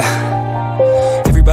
Yeah.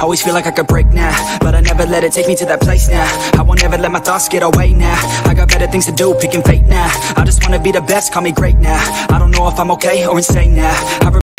Always feel like I could break now. But I never let it take me to that place now. I won't ever let my thoughts get away now. I got better things to do, picking fate now. I just wanna be the best, call me great now. I don't know if I'm okay or insane now. I